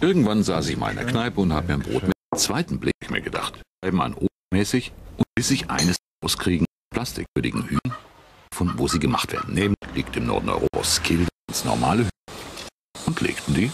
Irgendwann saß ich mal in der Kneipe und habe mir ein Brot mit dem zweiten Blick mir gedacht. Bleiben an mäßig und bis ich eines rauskriegen, plastikwürdigen Hühn, von wo sie gemacht werden. Nämlich liegt im Norden Europas Kilde ganz normale Hühn, und legten die